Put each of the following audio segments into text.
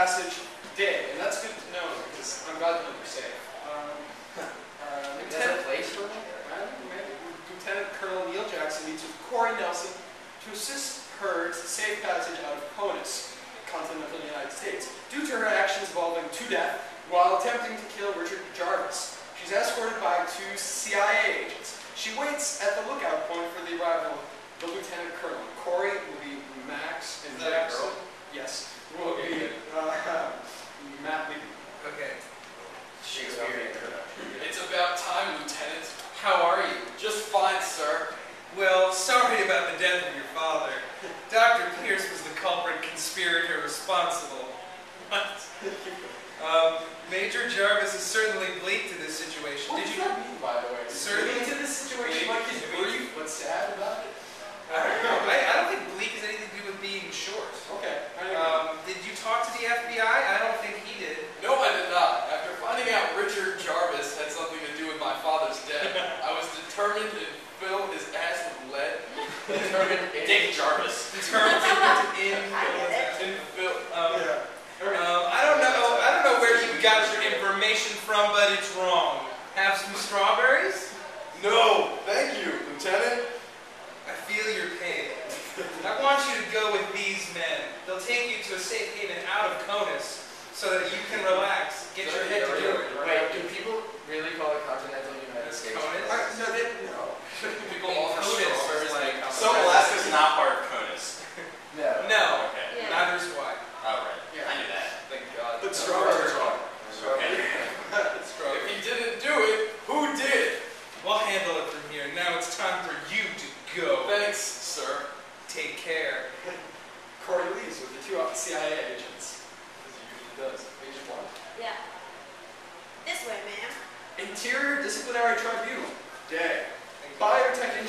passage did, and that's good to know because I'm glad to know you're safe. Um, uh, Lieutenant, place for? Lieutenant Colonel Neil Jackson meets with Corey Nelson to assist her to save passage out of CONUS, continental United States, due to her actions involving to death while attempting to kill Richard Major Jarvis is certainly bleak to this situation. What Did does you that mean, by the way? Certainly bleak to this situation. Bleak. but it's wrong. Have some strawberries? No, thank you, Lieutenant. I feel your pain. I want you to go with these men. They'll take you to a safe haven out of CONUS so that you can relax, get your head together. Right. Wait, do people second.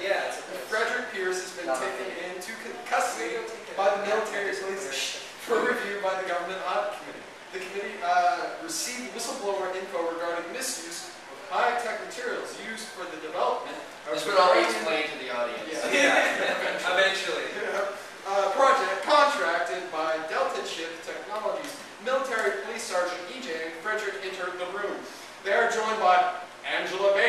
Yeah, Frederick Pierce has been taken into custody by the military police for review by the government audit committee. The committee uh, received whistleblower info regarding Aí jogou.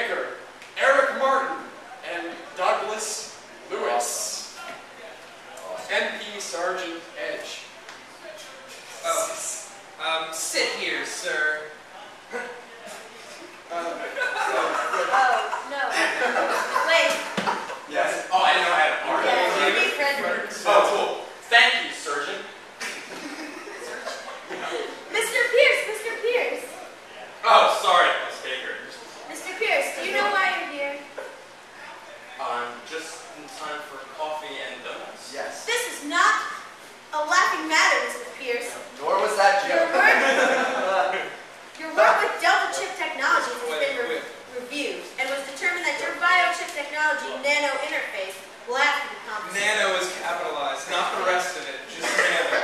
nano interface will have to be compensated. Nano is capitalized, not the rest of it, just nano.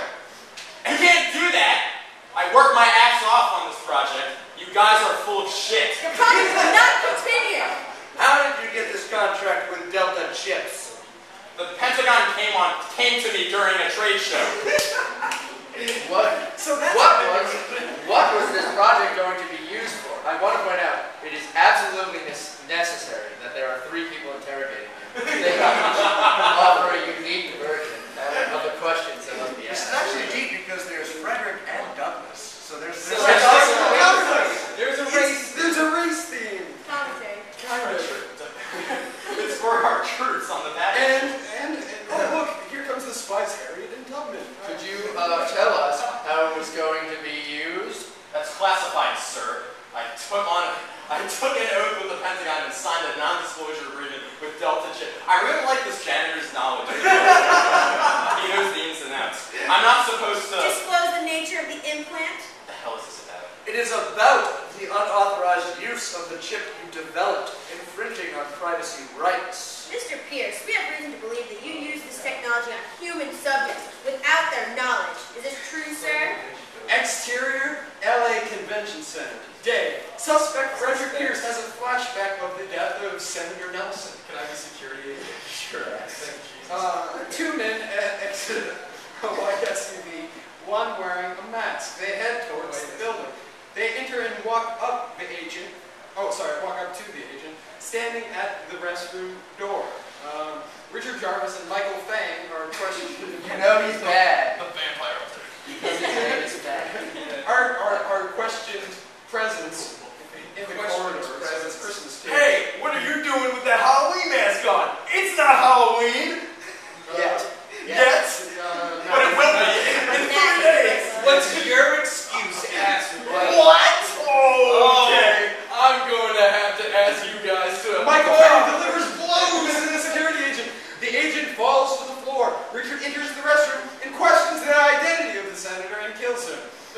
You can't do that! I worked my ass off on this project. You guys are full of shit. Your project will not continue! How did you get this contract with Delta Chips? The Pentagon came on came to me during a trade show. what? So that's what was what was this project going to be used for? I want to point out, it is absolutely necessary there are three people interrogated. on human subjects without their knowledge. Is this true, sir? Exterior, LA Convention Center. Day. Suspect Frederick Pierce has a flashback of the death of Senator Nelson. Can I be security agent? Sure. Thank you. Uh, two men exit a white SUV, one wearing a mask. They head towards the building. They enter and walk up the agent, oh sorry, walk up to the agent, standing at the restroom bad. The vampire. Because his name is bad. Our, our, our question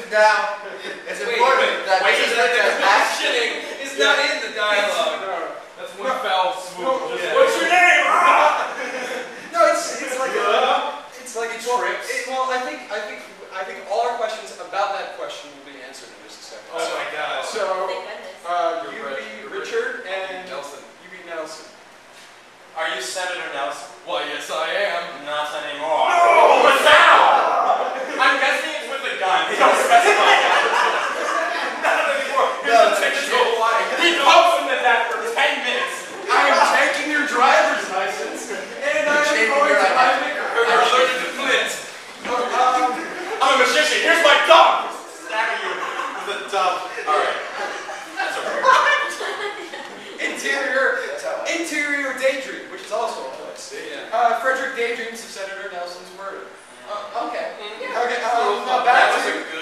Now, it's wait, important wait, that wait, Jesus is actioning is not in the dialogue. No. That's one no. foul swoop. No. Yeah. What's your name? Ah! No, it's it's like a, uh-huh. it's like a well, well, I think I think I think all our questions top. All right. That's a weird. Interior, interior daydream, which is also a place. Yeah. Uh, Frederick daydreams of Senator Nelson's murder. Uh, okay. Yeah. Uh, okay. Um, back to.